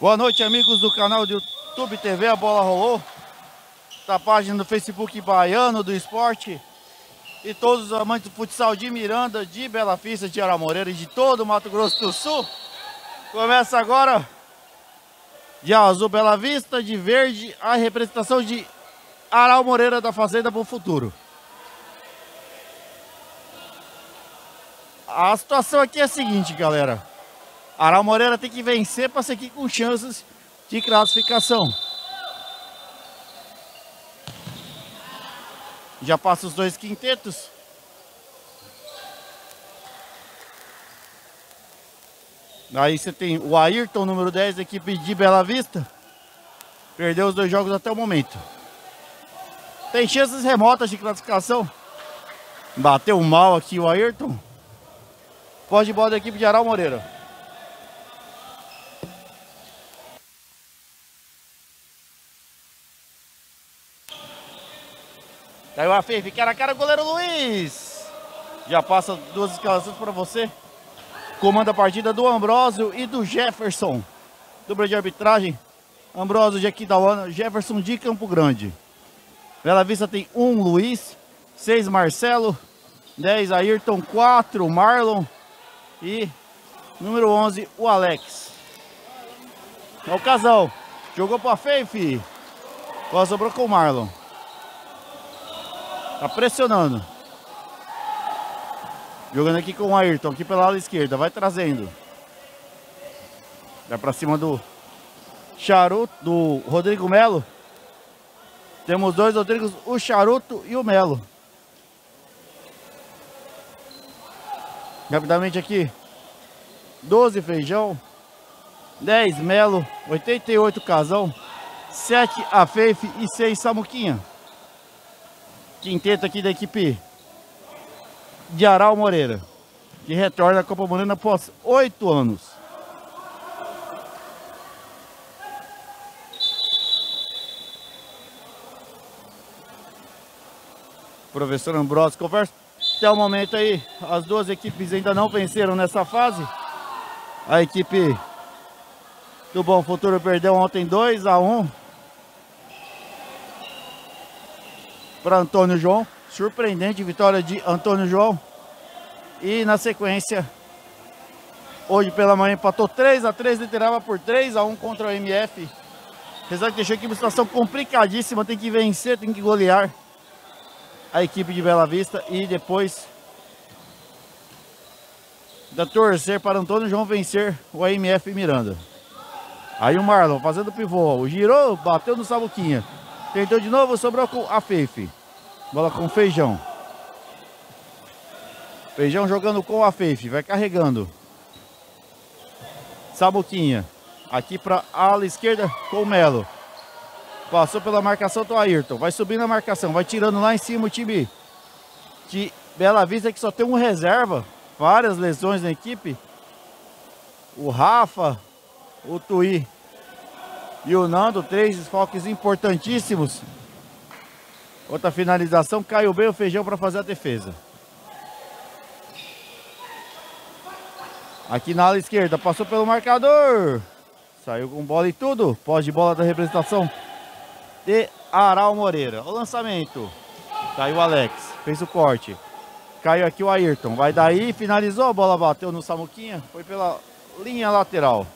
Boa noite, amigos do canal do YouTube TV, a bola rolou. Da página do Facebook Baiano do Esporte. E todos os amantes do futsal de Miranda, de Bela Vista, de Aramoreira e de todo o Mato Grosso do Sul. Começa agora de azul Bela Vista, de verde, a representação de Aral Moreira da Fazenda para o futuro. A situação aqui é a seguinte, galera. Aral Moreira tem que vencer para seguir com chances de classificação. Já passa os dois quintetos. Aí você tem o Ayrton, número 10, da equipe de Bela Vista. Perdeu os dois jogos até o momento. Tem chances remotas de classificação. Bateu mal aqui o Ayrton. Pode bola da equipe de Aral Moreira. Caiu a Fefe, cara a cara, goleiro Luiz. Já passa duas escalações para você. Comanda a partida do Ambrosio e do Jefferson. Dupla de arbitragem. Ambrosio de Aquidauana, Jefferson de Campo Grande. Bela Vista tem um Luiz, seis Marcelo, 10 Ayrton, 4 Marlon e número 11 o Alex. É o casal. Jogou para a Feife. Agora sobrou com o Marlon. Tá pressionando. Jogando aqui com o Ayrton, aqui pela ala esquerda. Vai trazendo. Vai pra cima do Charuto, do Rodrigo Melo. Temos dois Rodrigos, o Charuto e o Melo. Rapidamente aqui. 12 feijão. 10 Melo. 88 casão. 7 Afeife e 6 Samuquinha quinteto aqui da equipe de Aral Moreira, que retorna à Copa Morena após oito anos. Professor Ambrosio conversa. Até o momento aí, as duas equipes ainda não venceram nessa fase. A equipe do Bom Futuro perdeu ontem 2 a 1 para Antônio João. Surpreendente vitória de Antônio João. E na sequência, hoje pela manhã empatou 3 a 3 liderava por 3 a 1 contra o MF. Apesar que deixou aqui uma situação complicadíssima, tem que vencer, tem que golear a equipe de Bela Vista e depois da torcer para Antônio João vencer o AMF Miranda. Aí o Marlon fazendo pivô, girou, bateu no Sabuquinha. Tentou de novo, sobrou com a Feife. Bola com Feijão. Feijão jogando com a Feife, vai carregando. Sabuquinha. Aqui para a ala esquerda com o Melo. Passou pela marcação do Ayrton. Vai subindo a marcação, vai tirando lá em cima o time de Bela Vista que só tem um reserva. Várias lesões na equipe. O Rafa, o Tui e o Nando, três desfalques importantíssimos. Outra finalização, caiu bem o feijão para fazer a defesa. Aqui na ala esquerda, passou pelo marcador. Saiu com bola e tudo. Pós de bola da representação de Aral Moreira. O lançamento. Caiu o Alex, fez o corte. Caiu aqui o Ayrton. Vai daí, finalizou, a bola bateu no Samuquinha. Foi pela linha lateral.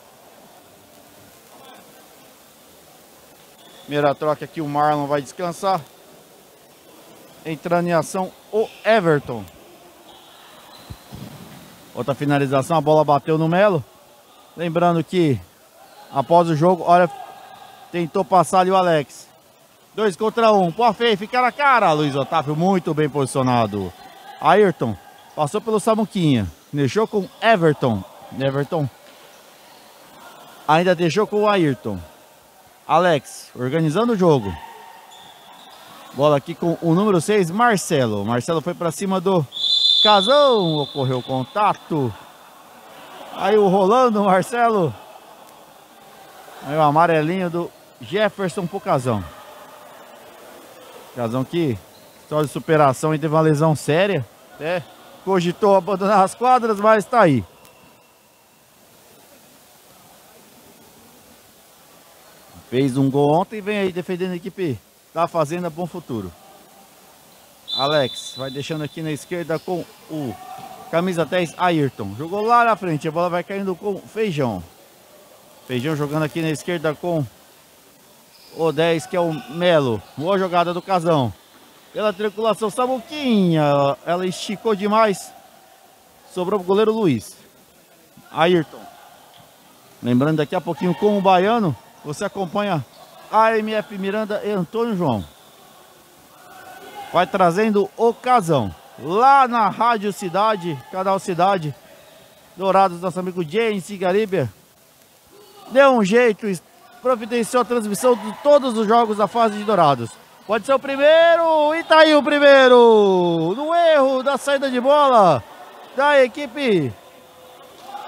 Primeira troca aqui, o Marlon vai descansar. Entrando em ação o Everton. Outra finalização, a bola bateu no Melo. Lembrando que após o jogo, olha, tentou passar ali o Alex. Dois contra um. Pô, feio, fica na cara, Luiz Otávio, muito bem posicionado. Ayrton passou pelo Samuquinha. Deixou com Everton. Everton ainda deixou com o Ayrton. Alex, organizando o jogo. Bola aqui com o número 6, Marcelo. Marcelo foi para cima do Casão. Ocorreu contato. Aí o rolando, Marcelo. Aí o amarelinho do Jefferson pro Casão. Casão que só de superação e teve uma lesão séria. Até cogitou abandonar as quadras, mas tá aí. Fez um gol ontem e vem aí defendendo a equipe da Fazenda Bom Futuro. Alex vai deixando aqui na esquerda com o camisa 10 Ayrton. Jogou lá na frente, a bola vai caindo com Feijão. Feijão jogando aqui na esquerda com o 10 que é o Melo. Boa jogada do Casão. Pela triculação Samuquinha. Ela esticou demais. Sobrou o goleiro Luiz. Ayrton. Lembrando daqui a pouquinho com o Baiano. Você acompanha AMF Miranda e Antônio João. Vai trazendo ocasião. Lá na Rádio Cidade, Canal Cidade. Dourados, nosso amigo James Garibia. Deu um jeito, providenciou a transmissão de todos os jogos da fase de Dourados. Pode ser o primeiro, e tá aí o primeiro. No erro da saída de bola da equipe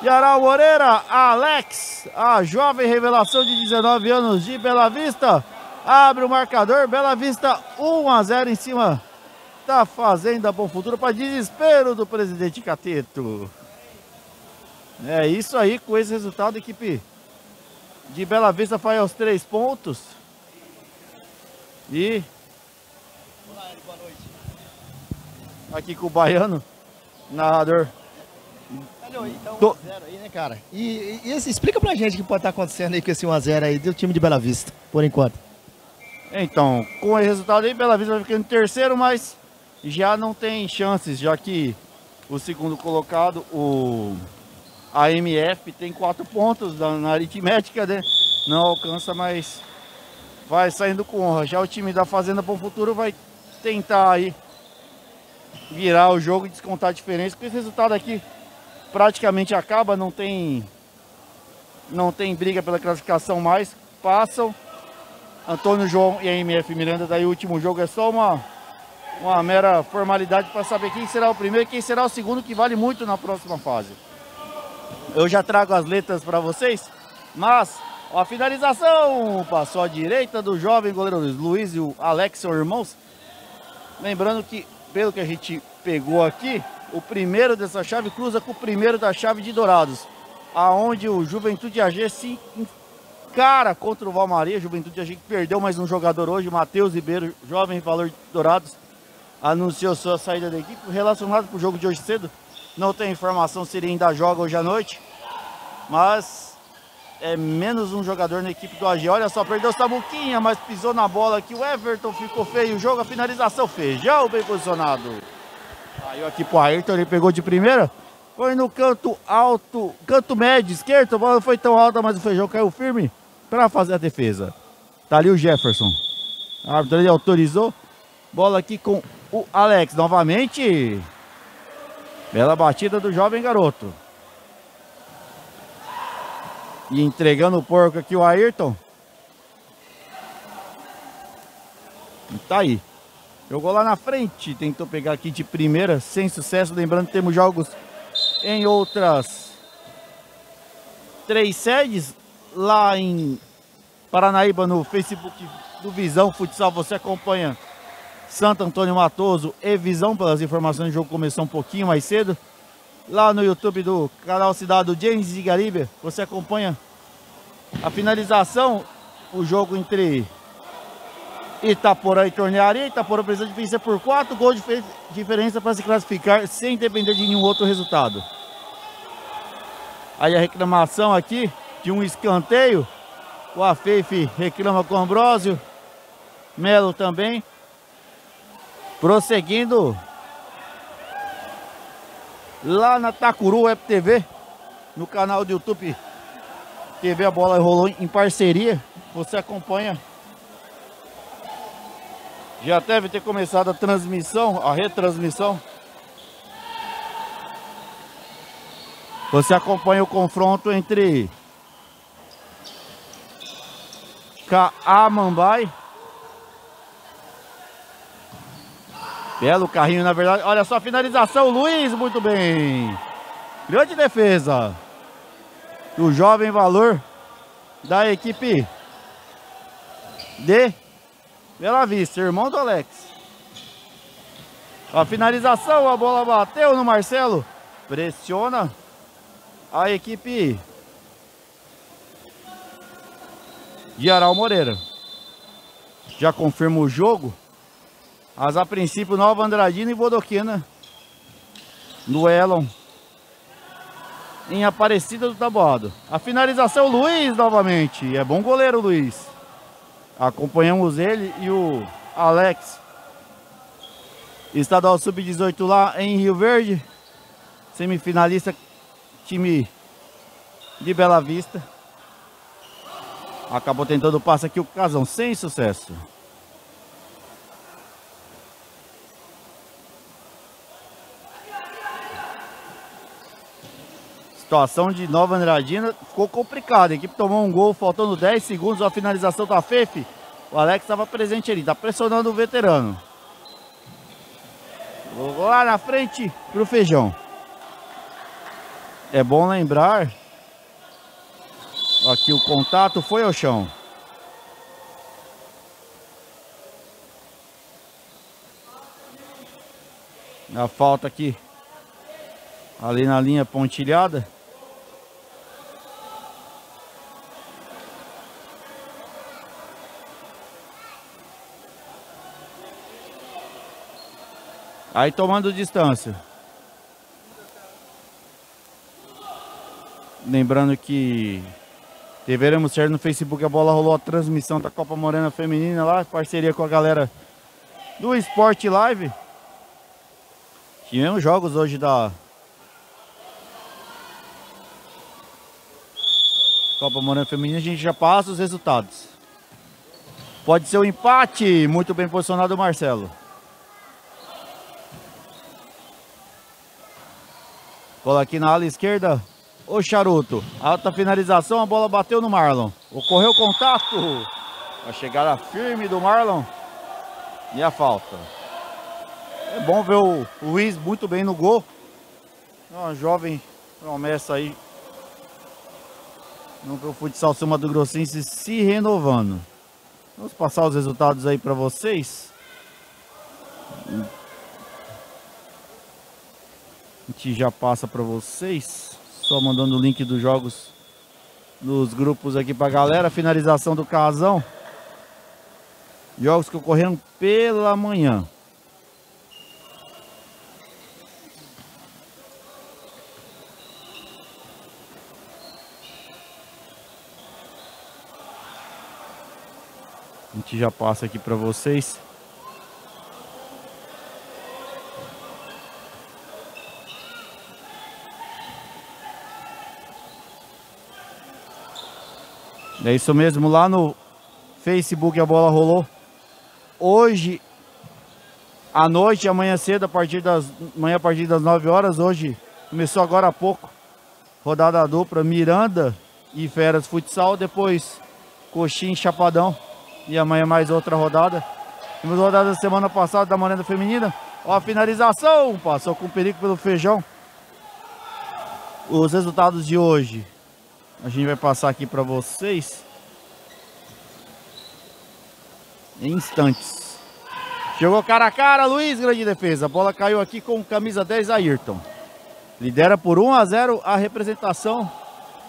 Yaral Moreira, Alex, a jovem revelação de 19 anos de Bela Vista, abre o marcador, Bela Vista 1 a 0 em cima da Fazenda Bom Futuro para desespero do presidente Cateto. É isso aí, com esse resultado, a equipe de Bela Vista faz os três pontos. E aqui com o Baiano, narrador então, Do... 1x0 aí, né, cara? E, e, e, explica pra gente o que pode estar acontecendo aí com esse 1x0 aí do time de Bela Vista, por enquanto. Então, com o resultado aí, Bela Vista vai ficando em terceiro, mas já não tem chances, já que o segundo colocado, o AMF, tem quatro pontos na, na aritmética, né? Não alcança, mas vai saindo com honra. Já o time da Fazenda Bom Futuro vai tentar aí virar o jogo e descontar a diferença. Com esse resultado aqui, praticamente acaba, não tem não tem briga pela classificação mais, passam Antônio João e a MF Miranda, daí o último jogo é só uma uma mera formalidade para saber quem será o primeiro e quem será o segundo, que vale muito na próxima fase. Eu já trago as letras para vocês, mas a finalização passou à direita do jovem goleiro Luiz e o Alex, são irmãos. Lembrando que, pelo que a gente pegou aqui, o primeiro dessa chave cruza com o primeiro da chave de Dourados, aonde o Juventude AG se encara contra o Valmaria. Juventude AG que perdeu mais um jogador hoje, Matheus Ribeiro, jovem valor de Dourados, anunciou sua saída da equipe. Relacionado com o jogo de hoje cedo, não tem informação se ele ainda joga hoje à noite, mas é menos um jogador na equipe do AG. Olha só, perdeu Samuquinha, mas pisou na bola aqui. O Everton ficou feio o jogo, a finalização feijão bem posicionado. Saiu aqui pro Ayrton, ele pegou de primeira. Foi no canto alto, canto médio esquerdo. A bola não foi tão alta, mas o feijão caiu firme para fazer a defesa. Tá ali o Jefferson. A árbitro ele autorizou. Bola aqui com o Alex novamente. Bela batida do jovem garoto. E entregando o porco aqui o Ayrton. E tá aí. Jogou lá na frente, tentou pegar aqui de primeira, sem sucesso. Lembrando que temos jogos em outras três sedes. Lá em Paranaíba, no Facebook do Visão Futsal, você acompanha Santo Antônio Matoso e Visão, pelas informações, o jogo começou um pouquinho mais cedo. Lá no YouTube do canal Cidade do James de Garibe, você acompanha a finalização, o jogo entre Itaporã e Tornearia. Itaporã precisa de vencer por 4 gols de diferença para se classificar sem depender de nenhum outro resultado. Aí a reclamação aqui de um escanteio. O Afeife reclama com o Ambrósio. Melo também. Prosseguindo. Lá na Takuru Web TV. No canal do YouTube. TV A Bola rolou em parceria. Você acompanha já deve ter começado a transmissão, a retransmissão. Você acompanha o confronto entre Caamambai. Belo carrinho, na verdade. Olha só a finalização, Luiz, muito bem. Grande defesa. O jovem valor da equipe de Bela Vista, irmão do Alex. A finalização, a bola bateu no Marcelo. Pressiona a equipe de Aral Moreira. Já confirma o jogo. As a princípio Nova Andradina e Bodoquina no Elon em Aparecida do Taboado. A finalização Luiz novamente. É bom goleiro Luiz. Acompanhamos ele e o Alex. Estadual Sub-18 lá em Rio Verde. Semifinalista time de Bela Vista. Acabou tentando o passe aqui o Casão, sem sucesso. Situação de Nova Andradina ficou complicada. A equipe tomou um gol faltando 10 segundos. A finalização da Fefe. O Alex estava presente ali. Está pressionando o veterano. Lá na frente para o Feijão. É bom lembrar. Aqui o contato foi ao chão. A falta aqui. Ali na linha pontilhada. Aí tomando distância. Lembrando que deveremos ser no Facebook. A bola rolou a transmissão da Copa Morena Feminina lá, parceria com a galera do Esporte Live. Tivemos jogos hoje da Copa Morena Feminina. A gente já passa os resultados. Pode ser o um empate. Muito bem posicionado o Marcelo. Bola aqui na ala esquerda. O Charuto. Alta finalização. A bola bateu no Marlon. Ocorreu contato. A chegada firme do Marlon. E a falta. É bom ver o Luiz muito bem no gol. Uma jovem promessa aí. No futsal Suma do Grossense se renovando. Vamos passar os resultados aí para vocês. A gente já passa para vocês. Só mandando o link dos jogos nos grupos aqui para galera. Finalização do casão. Jogos que ocorreram pela manhã. A gente já passa aqui para vocês. É isso mesmo, lá no Facebook a bola rolou. Hoje, à noite, amanhã cedo, a partir das, amanhã a partir das 9 horas, hoje, começou agora há pouco, rodada dupla, Miranda e Feras Futsal, depois Coxim e Chapadão, e amanhã mais outra rodada. Temos rodada da semana passada da Morena Feminina, ó a finalização, passou com perigo pelo Feijão. Os resultados de hoje, a gente vai passar aqui para vocês. Em instantes. Jogou cara a cara, Luiz, grande defesa. A bola caiu aqui com camisa 10, Ayrton. Lidera por 1 a 0 a representação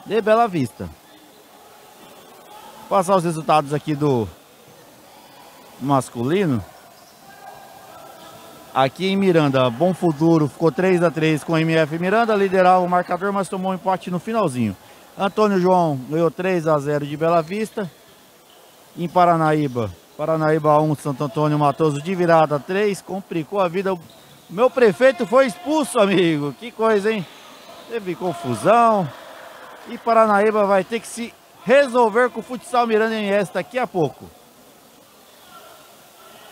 de Bela Vista. Vou passar os resultados aqui do masculino. Aqui em Miranda, Bom Futuro ficou 3 a 3 com o MF Miranda, liderava o marcador, mas tomou um empate no finalzinho. Antônio João ganhou 3 a 0 de Bela Vista. Em Paranaíba, Paranaíba 1, Santo Antônio Matoso de virada 3, complicou a vida. Meu prefeito foi expulso, amigo. Que coisa, hein? Teve confusão. E Paranaíba vai ter que se resolver com o Futsal Miranda MS daqui a pouco.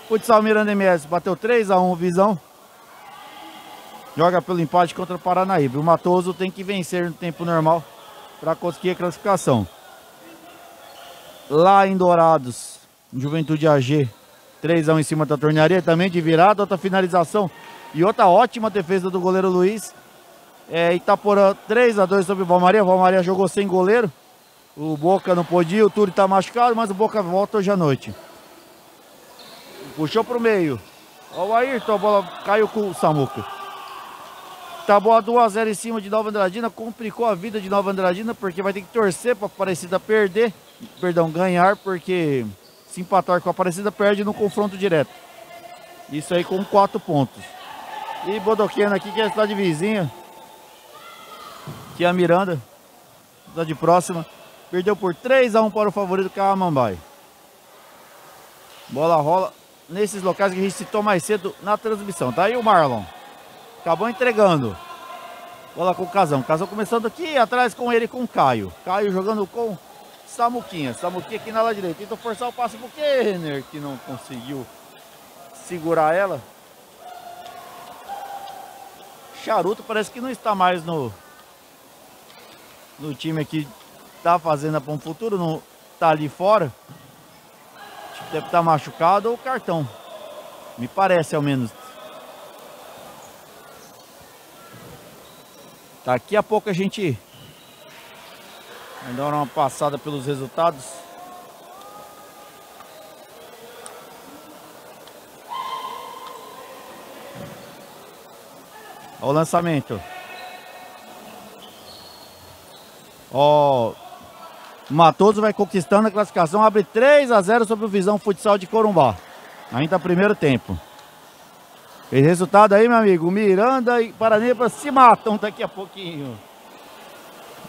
Futsal Miranda MS bateu 3 a 1 Visão. Joga pelo empate contra Paranaíba. O Matoso tem que vencer no tempo normal para conseguir a classificação. Lá em Dourados, Juventude AG, 3 a 1 em cima da tornearia, também de virada, outra finalização e outra ótima defesa do goleiro Luiz. É, Itaporã 3 a 2 sobre o Valmaria, o Valmaria jogou sem goleiro. O Boca não podia, o Túlio está machucado, mas o Boca volta hoje à noite. Puxou para o meio. Olha o Ayrton, a bola caiu com o Samuca. Tá boa 2x0 em cima de Nova Andradina. Complicou a vida de Nova Andradina, porque vai ter que torcer para a Aparecida perder. Perdão, ganhar, porque se empatar com a Aparecida, perde no confronto direto. Isso aí com 4 pontos. E Bodoquena aqui, que é a cidade vizinha. Que é a Miranda. Cidade próxima. Perdeu por 3 a 1 para o favorito Camambai. Bola rola nesses locais que a gente citou mais cedo na transmissão. Tá aí o Marlon. Acabou entregando. Bola com o Casão. Casão começando aqui atrás com ele com o Caio. Caio jogando com Samuquinha. Samuquinha aqui na ala direita. Tenta forçar o passe pro Kenner, que não conseguiu segurar ela. Charuto parece que não está mais no no time aqui. Tá fazendo para um futuro, não tá ali fora. Deve estar tá machucado ou cartão. Me parece ao menos. Daqui a pouco a gente vai dar uma passada pelos resultados. Olha o lançamento. Ó, Matoso vai conquistando a classificação, abre 3 a 0 sobre o Visão Futsal de Corumbá. Ainda primeiro tempo. E resultado aí, meu amigo, Miranda e Paranaíba se matam daqui a pouquinho.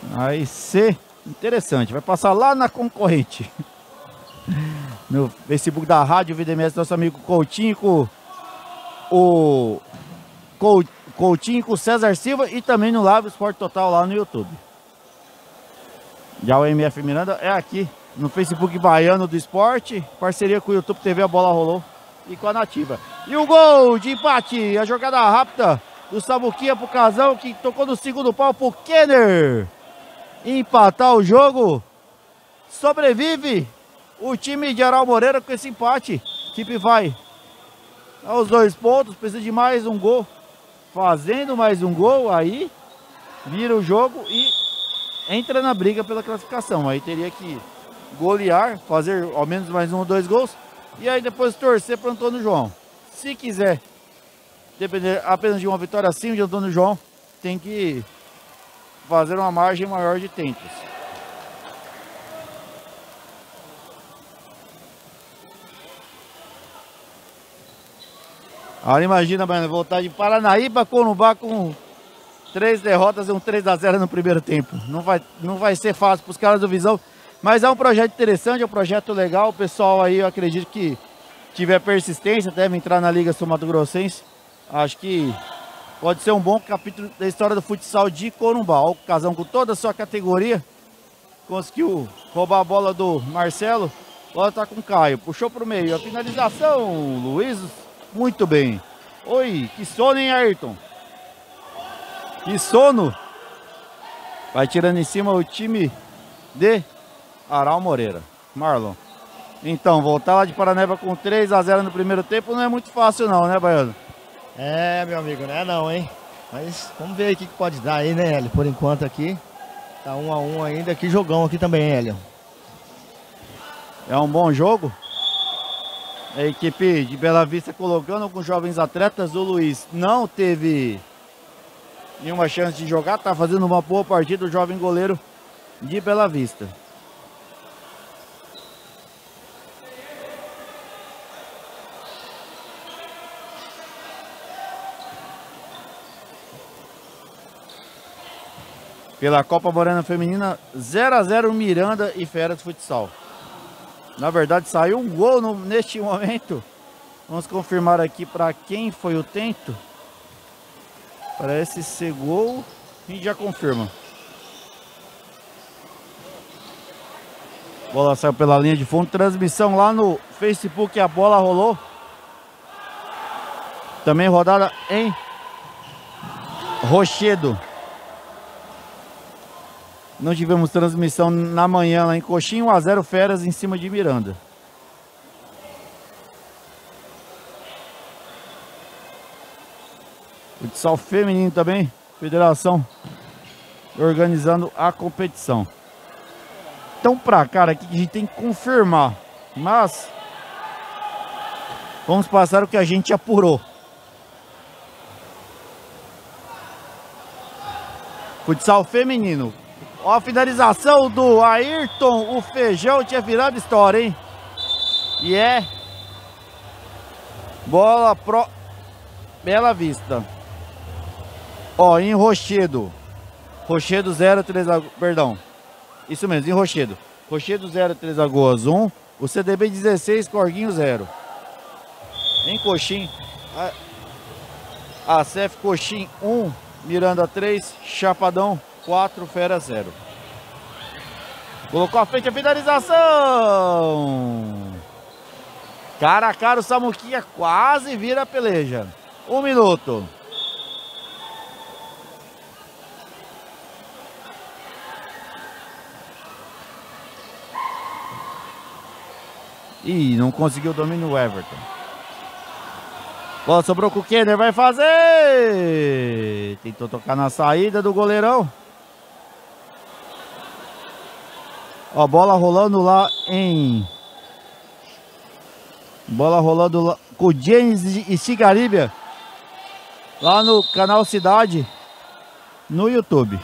Vai ser interessante, vai passar lá na concorrente. No Facebook da Rádio VDMS, nosso amigo Coutinho com o Coutinho com o César Silva e também no Live Esporte Total lá no YouTube. Já o MF Miranda é aqui no Facebook Baiano do Esporte, parceria com o YouTube TV, a bola rolou e com a Nativa. E o gol de empate, a jogada rápida do Sabuquinha pro Casão, que tocou no segundo pau pro Kenner. Empatar o jogo. Sobrevive o time de Aral Moreira com esse empate. A equipe vai aos dois pontos, precisa de mais um gol. Fazendo mais um gol, aí vira o jogo e entra na briga pela classificação. Aí teria que golear, fazer ao menos mais um ou dois gols e aí depois torcer para Antônio João. Se quiser depender apenas de uma vitória acima de Antônio João, tem que fazer uma margem maior de tentos. Agora imagina, mano, voltar de Paranaíba Corumbá com três derrotas e um 3 a 0 no primeiro tempo. Não vai, não vai ser fácil para os caras do Visão. Mas é um projeto interessante, é um projeto legal. O pessoal aí, eu acredito que tiver persistência, deve entrar na Liga Sul Mato Grossense. Acho que pode ser um bom capítulo da história do futsal de Corumbá. O Casão com toda a sua categoria. Conseguiu roubar a bola do Marcelo. Bola tá com o Caio. Puxou para o meio. A finalização, Luiz. Muito bem. Oi, que sono, hein, Ayrton? Que sono. Vai tirando em cima o time de Aral Moreira. Marlon. Então, voltar lá de Paraneba com 3 a 0 no primeiro tempo não é muito fácil não, né, Baiano? É, meu amigo, não é não, hein? Mas vamos ver aí o que, pode dar aí, né, Hélio? Por enquanto aqui, tá um a um ainda. Que jogão aqui também, Hélio. É um bom jogo. A equipe de Bela Vista colocando alguns jovens atletas. O Luiz não teve nenhuma chance de jogar. Tá fazendo uma boa partida o jovem goleiro de Bela Vista. Pela Copa Morena Feminina 0 a 0 Miranda e Feras Futsal. Na verdade saiu um gol no, neste momento. Vamos confirmar aqui para quem foi o tento. Parece ser gol. A gente já confirma. Bola saiu pela linha de fundo. Transmissão lá no Facebook. A bola rolou. Também rodada em Rochedo. Não tivemos transmissão na manhã lá em Coxinha, 1x0 Feras em cima de Miranda. Futsal feminino também, federação organizando a competição. Então pra cara aqui que a gente tem que confirmar, mas vamos passar o que a gente apurou. Futsal feminino. Ó a finalização do Ayrton, o feijão tinha virado história, hein? E é bola pro Bela Vista. Ó, em Rochedo. Rochedo 0, 3 Perdão. Isso mesmo, em Rochedo. Rochedo 0, 3 Lagoas 1. O CDB 16, Corguinho 0. Em Coxim. A, a CF Coxim 1, Miranda 3, Chapadão 4, Fera 0. Colocou a frente a finalização. Cara a cara o Samuquinha quase vira a peleja. Um minuto. Ih, não conseguiu o domínio Everton. Bola sobrou com o Kenner, vai fazer! Tentou tocar na saída do goleirão. Ó, bola rolando lá em... Bola rolando lá com o James e Cigaribia. Lá no canal Cidade. No YouTube.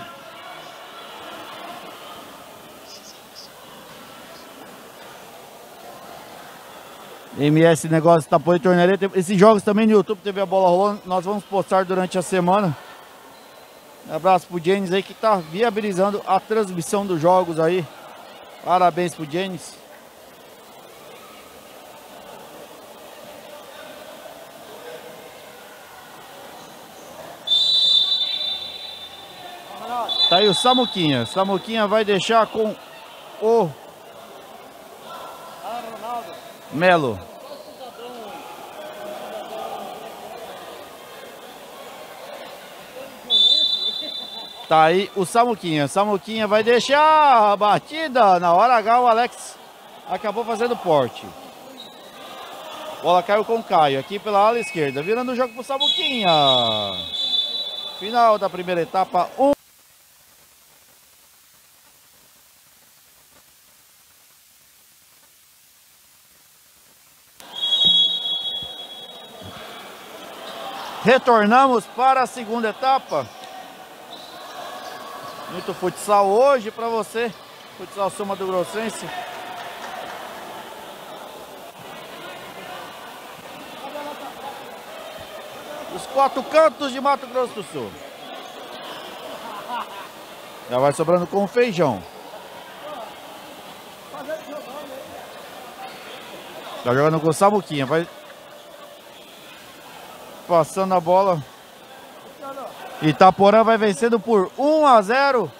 MS Negócio Tapou e Torneira. Esses jogos também no YouTube teve a bola rolando. Nós vamos postar durante a semana. Um abraço pro James aí que tá viabilizando a transmissão dos jogos aí. Parabéns pro James. Tá aí o Samuquinha. Samuquinha vai deixar com o Melo. Tá aí o Samuquinha. Samuquinha vai deixar a batida. Na hora H o Alex acabou fazendo porte. Bola caiu com o Caio aqui pela ala esquerda. Virando o jogo pro Samuquinha. Final da primeira etapa. Um Retornamos para a segunda etapa. Muito futsal hoje para você. Futsal Soma do Grossense. Os quatro cantos de Mato Grosso do Sul. Já vai sobrando com feijão. Tá jogando com Samuquinha. Vai Passando a bola. Itaporã vai vencendo por 1 a 0.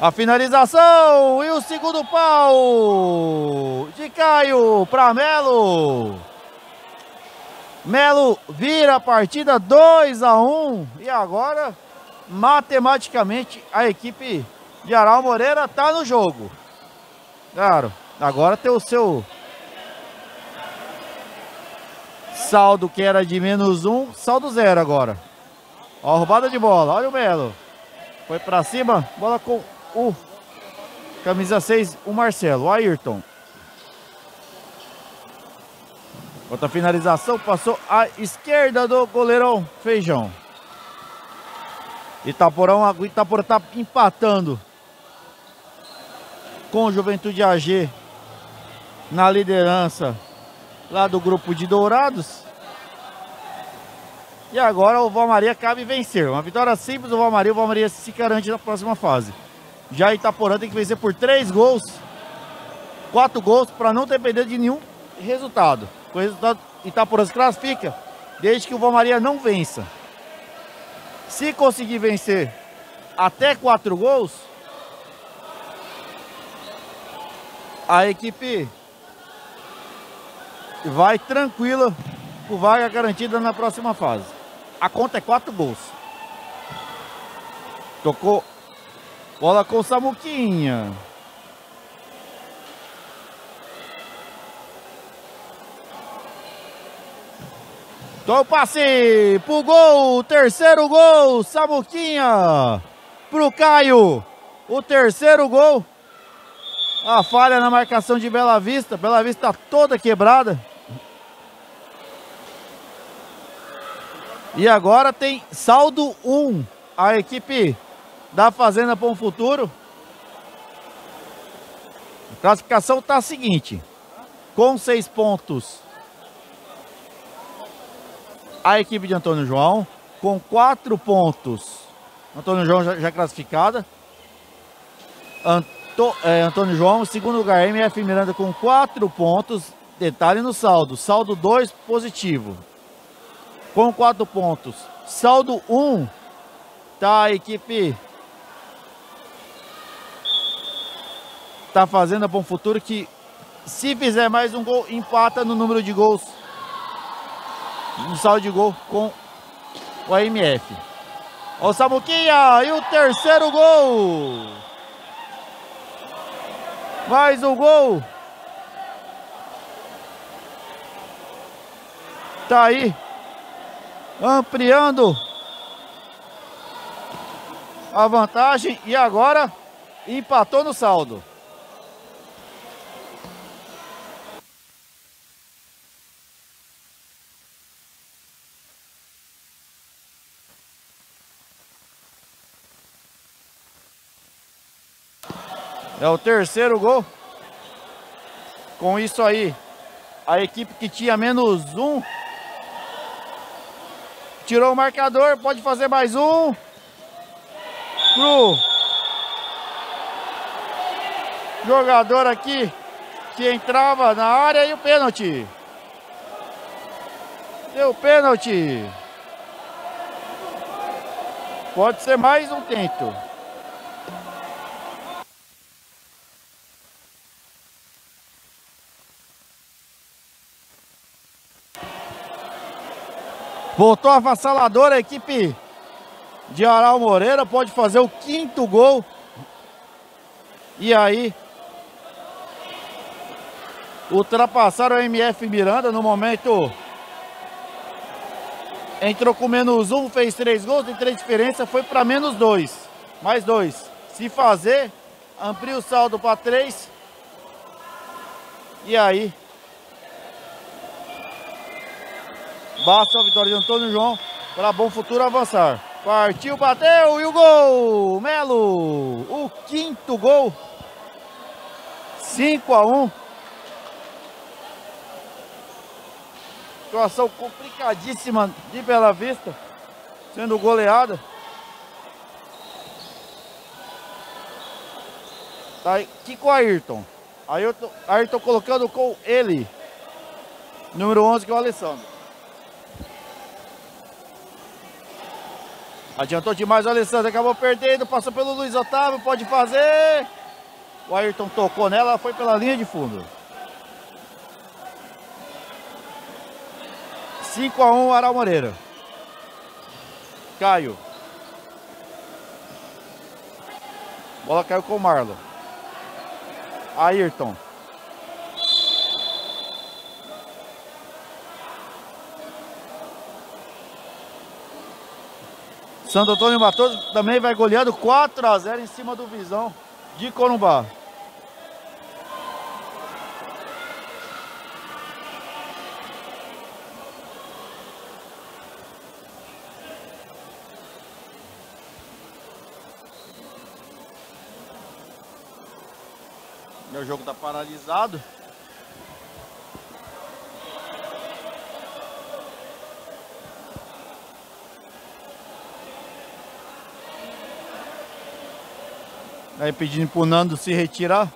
A finalização e o segundo pau de Caio para Melo. Melo vira a partida 2 a 1 e agora matematicamente a equipe de Aral Moreira está no jogo. Claro, agora tem o seu saldo que era de menos um, saldo zero agora. Ó, roubada de bola, olha o Melo. Foi pra cima, bola com o camisa 6, o Marcelo, o Ayrton. Outra finalização, passou à esquerda do goleirão Feijão. Itaporão, Itaporã tá empatando com o Juventude AG na liderança lá do grupo de Dourados. E agora o Valmaria cabe vencer. Uma vitória simples do Valmaria, o Valmaria se garante na próxima fase. Já Itaporã tem que vencer por três gols, quatro gols, para não depender de nenhum resultado. O resultado Itaporã se classifica desde que o Valmaria não vença. Se conseguir vencer até quatro gols, a equipe vai tranquila por vaga garantida na próxima fase. A conta é quatro gols. Tocou bola com o Samuquinha. Então passe pro gol, terceiro gol, Samuquinha pro Caio. O terceiro gol. A falha na marcação de Bela Vista. Bela Vista toda quebrada. E agora tem saldo 1. A equipe da Fazenda Pão Futuro. A classificação está a seguinte: com seis pontos, a equipe de Antônio João, com quatro pontos, Antônio João já, já classificada. Anto, é, Antônio João, segundo lugar, MF Miranda com quatro pontos. Detalhe no saldo: saldo 2 positivo. Com quatro pontos. Saldo 1 um, tá a equipe tá fazendo a Bom Futuro que se fizer mais um gol, empata no número de gols. No saldo de gol com o AMF. Ó o Samuquinha e o terceiro gol. Mais um gol. Tá aí. Ampliando a vantagem e agora empatou no saldo. É o terceiro gol. Com isso aí, a equipe que tinha menos um tirou o marcador, pode fazer mais um. Pro jogador aqui que entrava na área e o pênalti. Deu pênalti. Pode ser mais um tento. Voltou avassaladora a equipe de Aral Moreira. Pode fazer o quinto gol. E aí, ultrapassaram o MF Miranda no momento. Entrou com menos um, fez três gols, tem três diferenças, foi para menos dois. Mais dois. Se fazer, amplia o saldo para três. E aí, Basta a vitória de Antônio João para Bom Futuro avançar. Partiu, bateu e o gol! Melo, o quinto gol. 5 a 1. Situação complicadíssima de Bela Vista, sendo goleada. Tá aqui com o Ayrton. Ayrton, Ayrton colocando com ele. Número 11 que é o Alessandro. Adiantou demais o Alessandro, acabou perdendo, passou pelo Luiz Otávio, pode fazer. O Ayrton tocou nela, foi pela linha de fundo. 5 a 1 Aral Moreira. Caio. Bola caiu com o Marlon. Ayrton. Santo Antônio Matoso também vai goleando 4 a 0 em cima do Visão de Corumbá. O jogo está paralisado. Aí pedindo pro Nando se retirar.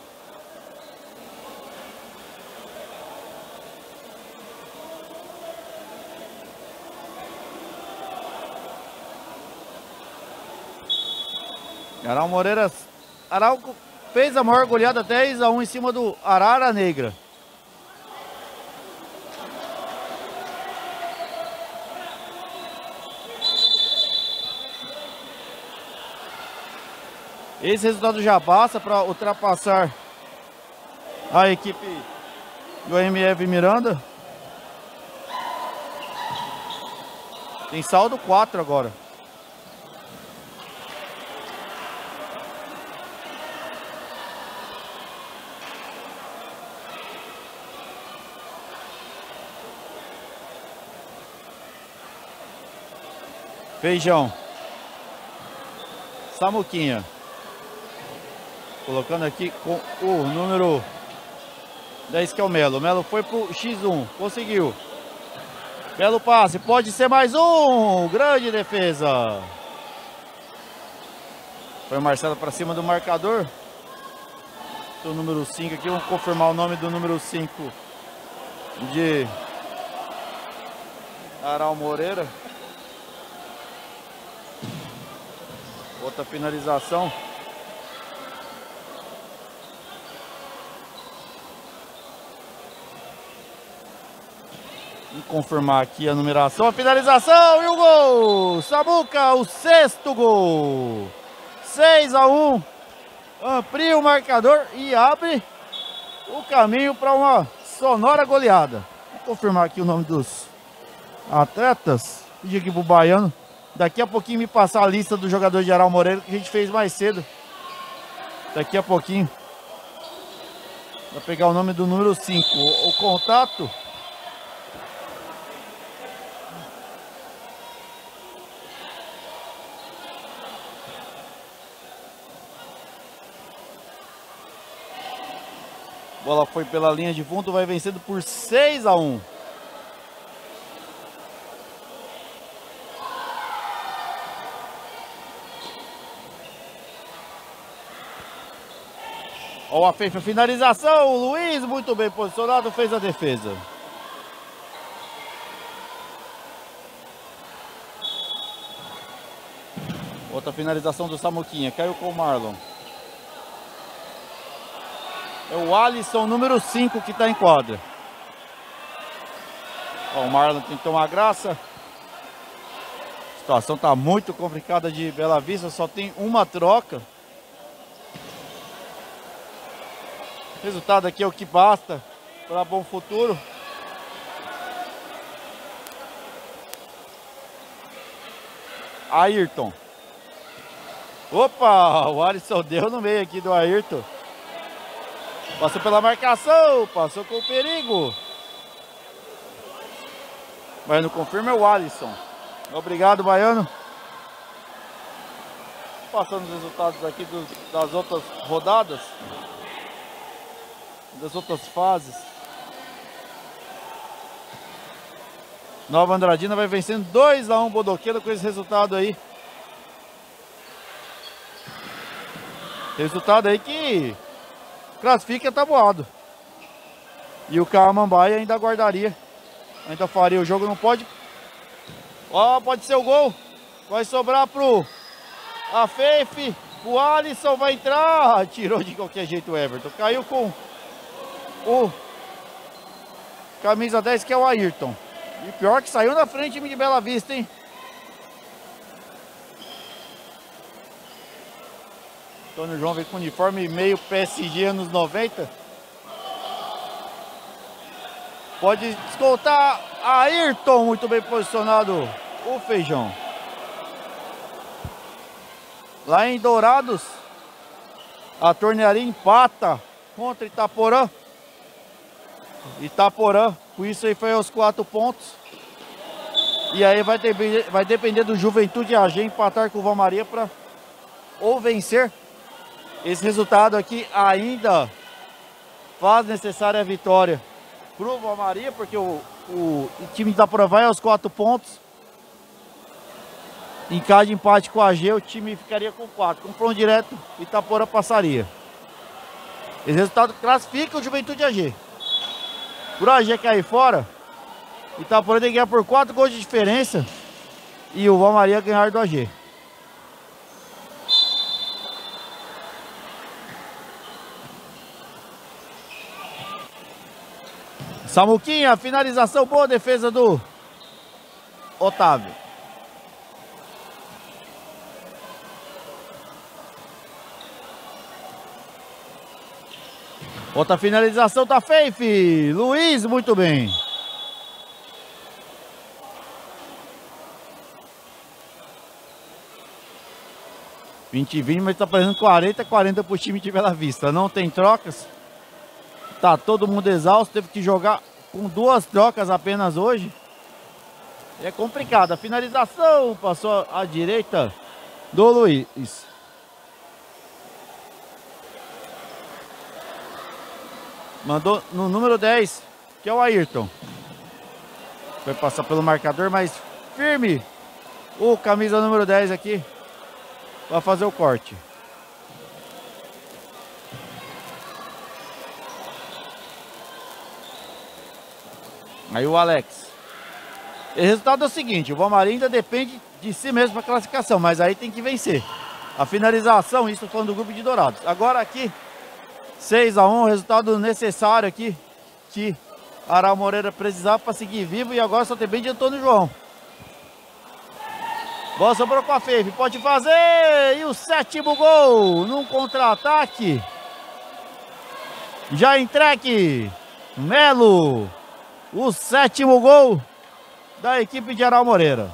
Aral Moreira. Arauco fez a maior goleada 10 a 1 em cima do Arara Negra. Esse resultado já basta para ultrapassar a equipe do MF Miranda. Tem saldo 4 agora. Feijão. Samuquinha. Colocando aqui com o número 10 que é o Melo. O Melo foi pro X1. Conseguiu. Belo passe. Pode ser mais um. Grande defesa. Foi Marcelo para cima do marcador. O número 5 aqui. Vamos confirmar o nome do número 5 de Aral Moreira. Outra finalização. Vamos confirmar aqui a numeração, a finalização e o gol! Samuca, o sexto gol! 6 a 1. Amplia o marcador e abre o caminho para uma sonora goleada. Vou confirmar aqui o nome dos atletas. Pedir aqui pro Baiano. Daqui a pouquinho me passar a lista do jogador de Aral Moreira que a gente fez mais cedo. Daqui a pouquinho. Vou pegar o nome do número 5. O, o contato Bola foi pela linha de fundo, vai vencendo por 6 a 1. Ó, a feita finalização, o Luiz muito bem posicionado, fez a defesa. Outra finalização do Samuquinha, caiu com o Marlon. É o Alisson, número 5, que está em quadra. Ó, o Marlon tentou uma graça. A situação está muito complicada de Bela Vista, só tem uma troca. Resultado aqui é o que basta para bom futuro. Ayrton. Opa, o Alisson deu no meio aqui do Ayrton. Passou pela marcação, passou com o perigo. Não confirma é o Alisson. Obrigado, Baiano. Passando os resultados aqui das outras rodadas. Das outras fases. Nova Andradina vai vencendo 2 a 1 um Bodoqueira com esse resultado aí. Resultado aí que classifica tabuado. E o Camambaia ainda guardaria. Ainda faria o jogo, não pode. Ó, pode ser o gol. Vai sobrar pro a Fefe. O Alisson vai entrar. Tirou de qualquer jeito o Everton. Caiu com o camisa 10 que é o Ayrton. E pior que saiu na frente de Bela Vista, hein? Antônio João vem com uniforme meio PSG anos 90. Pode escoltar Ayrton, muito bem posicionado o Feijão. Lá em Dourados, a tornearia empata contra Itaporã. Itaporã, com isso aí foi aos quatro pontos. E aí vai, depender, vai depender do Juventude AG empatar com o Valmaria para ou vencer esse resultado aqui ainda faz necessária a vitória para o Maria, porque o, o, time da Prova vai aos quatro pontos. Em caso de empate com a AG, o time ficaria com quatro. Confronto direto, Itapora passaria. Esse resultado classifica o Juventude AG. Por AG cair fora, Itapora tem que ganhar por quatro gols de diferença e o Maria ganhar do AG. Samuquinha, finalização boa, defesa do Otávio. Outra finalização da Feife. Luiz, muito bem. Vinte e vinte, mas está fazendo 40, 40 para o time de Bela Vista. Não tem trocas. Tá todo mundo exausto, teve que jogar com duas trocas apenas hoje. É complicado. A finalização passou à direita do Luiz. Mandou no número 10, que é o Ayrton. Foi passar pelo marcador, mas firme o camisa número 10 aqui para fazer o corte. Aí o Alex. O resultado é o seguinte, o Valmarim ainda depende de si mesmo para classificação, mas aí tem que vencer. A finalização, isso falando do grupo de Dourados. Agora aqui, 6 a 1 resultado necessário aqui que Aral Moreira precisava para seguir vivo e agora só tem bem de Antônio João. Bola sobrou com a Feve, pode fazer! E o sétimo gol num contra-ataque. Já entregue, Melo, o sétimo gol da equipe de Aral Moreira.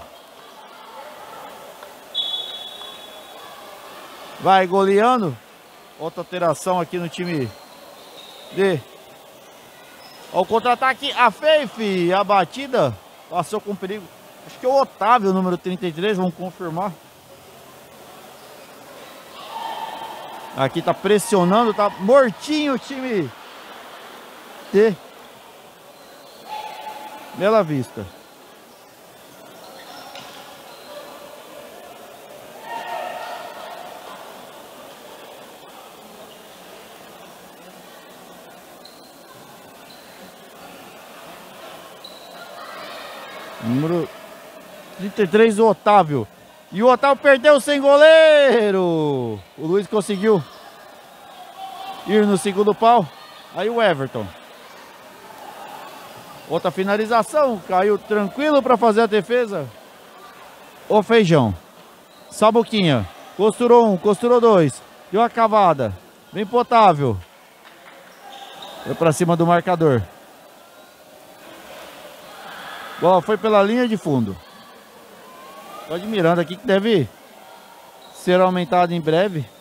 Vai goleando. Outra alteração aqui no time de... O contra-ataque, a Feife, a batida, passou com perigo. Acho que é o Otávio, número 33, vamos confirmar. Aqui tá pressionando, tá mortinho o time de Bela Vista. Número 33, o Otávio. E o Otávio perdeu sem goleiro. O Luiz conseguiu ir no segundo pau. Aí o Everton. Outra finalização. Caiu tranquilo para fazer a defesa. O Feijão. Sabuquinha. Costurou um, costurou dois. Deu a cavada. Vem pro Otávio. Foi para cima do marcador. Bola foi pela linha de fundo. Estou admirando aqui que deve ser aumentado em breve.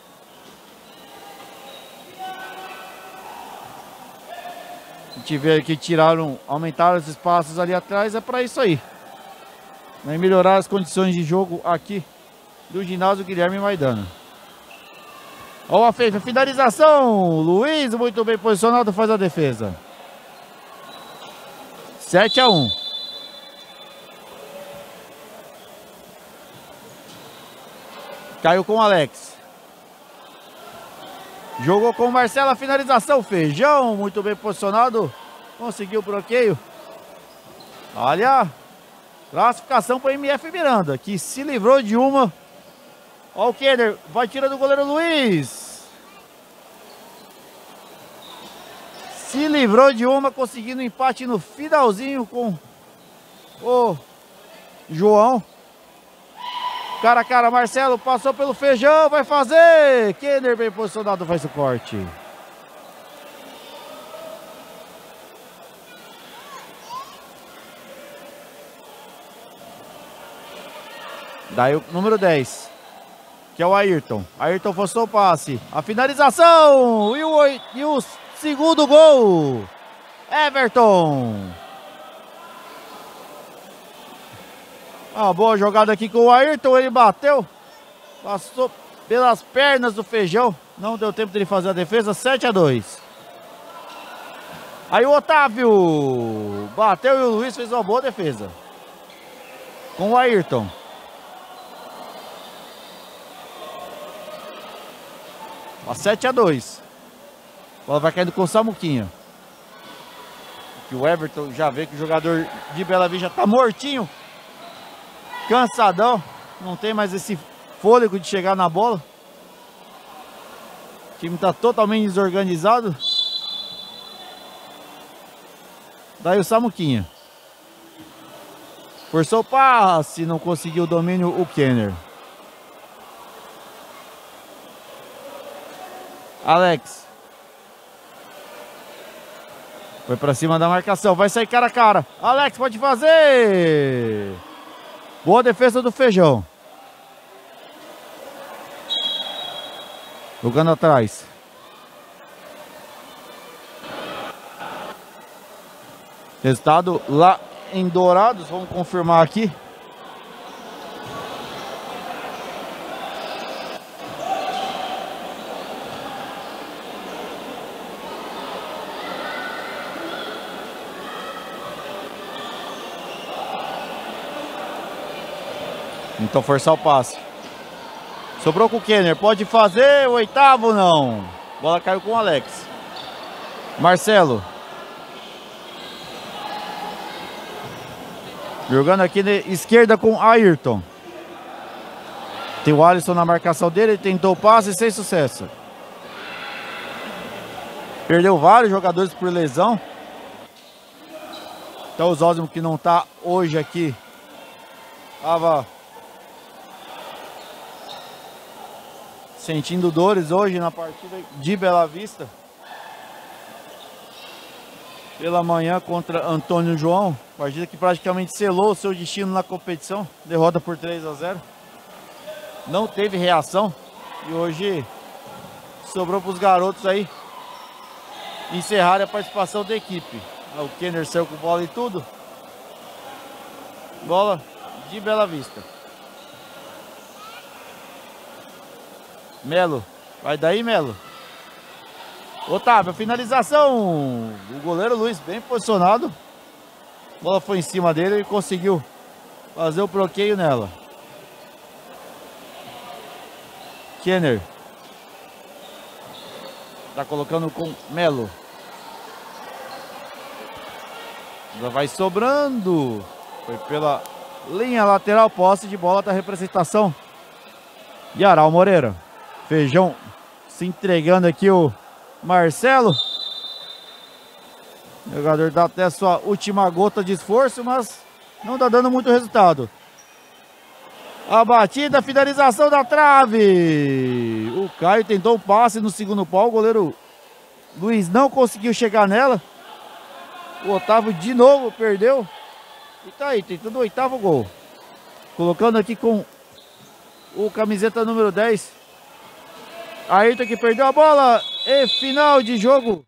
Vê que tiraram, aumentaram os espaços ali atrás, é para isso aí. Melhorar as condições de jogo aqui do ginásio Guilherme Maidana. Olha a feita, finalização. Luiz, muito bem posicionado, faz a defesa. 7 a 1. Caiu com o Alex. Jogou com o Marcelo a finalização. Feijão, muito bem posicionado. Conseguiu o bloqueio. Olha, classificação para o MF Miranda, que se livrou de uma. Olha o Kenner, vai tirar do goleiro Luiz. Se livrou de uma, conseguindo empate no finalzinho com o João. Cara a cara, Marcelo passou pelo feijão, vai fazer. Kenner bem posicionado, faz o corte. Daí o número 10, que é o Ayrton. Ayrton forçou o passe. A finalização e o, e o segundo gol. Everton. Uma boa jogada aqui com o Ayrton, ele bateu. Passou pelas pernas do Feijão. Não deu tempo dele fazer a defesa, 7 a 2. Aí o Otávio bateu e o Luiz fez uma boa defesa. Com o Ayrton. A 7 a 2. A bola vai caindo com o Samuquinha. Que o Everton já vê que o jogador de Bela Vista tá mortinho cansadão, não tem mais esse fôlego de chegar na bola. O time está totalmente desorganizado. Daí o Samuquinha. Forçou o passe, não conseguiu o domínio o Kenner. Alex. Foi para cima da marcação, vai sair cara a cara. Alex pode fazer. Boa defesa do Feijão. Jogando atrás. Resultado lá em Dourados, vamos confirmar aqui. Então forçar o passe. Sobrou com o Kenner. Pode fazer. O oitavo não. Bola caiu com o Alex. Marcelo. Jogando aqui na esquerda com Ayrton. Tem o Alisson na marcação dele. Ele tentou o passe sem sucesso. Perdeu vários jogadores por lesão. Então o Zózimo que não está hoje aqui. Tava sentindo dores hoje na partida de Bela Vista. Pela manhã contra Antônio João. Partida que praticamente selou o seu destino na competição. Derrota por 3 a 0. Não teve reação. E hoje sobrou para os garotos aí encerrarem a participação da equipe. O Kenner saiu com bola e tudo. Bola de Bela Vista. Melo. Vai daí, Melo. Otávio, finalização. O goleiro Luiz bem posicionado. A bola foi em cima dele e conseguiu fazer o bloqueio nela. Kenner. Tá colocando com Melo. Já vai sobrando. Foi pela linha lateral, posse de bola da representação de Aral Moreira. Feijão se entregando aqui o Marcelo. O jogador dá até sua última gota de esforço, mas não está dando muito resultado. A batida, finalização da trave. O Caio tentou o passe no segundo pau. O goleiro Luiz não conseguiu chegar nela. O Otávio de novo perdeu. E tá aí, tentando o oitavo gol. Colocando aqui com o camiseta número 10. Ayrton que perdeu a bola. E final de jogo.